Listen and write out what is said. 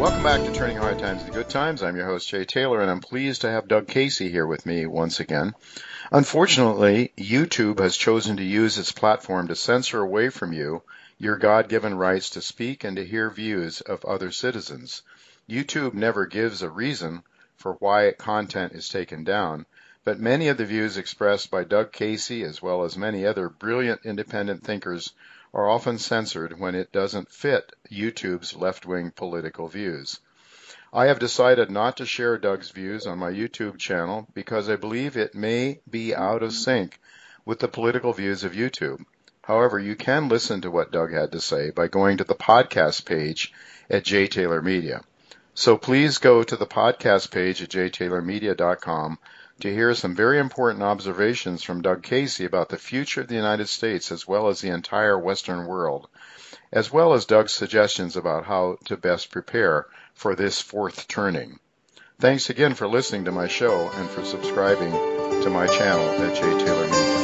Welcome back to Turning Hard Times into Good Times. I'm your host, Jay Taylor, and I'm pleased to have Doug Casey here with me once again. Unfortunately, YouTube has chosen to use its platform to censor away from you your God given rights to speak and to hear views of other citizens. YouTube never gives a reason for why content is taken down, but many of the views expressed by Doug Casey, as well as many other brilliant independent thinkers, are often censored when it doesn't fit YouTube's left wing political views. I have decided not to share Doug's views on my YouTube channel because I believe it may be out of sync with the political views of YouTube. However, you can listen to what Doug had to say by going to the podcast page at Jay Taylor Media. So please go to the podcast page at jaytaylormedia.com to hear some very important observations from Doug Casey about the future of the United States as well as the entire Western world, as well as Doug's suggestions about how to best prepare for this fourth turning. Thanks again for listening to my show and for subscribing to my channel at Jay Taylor Media.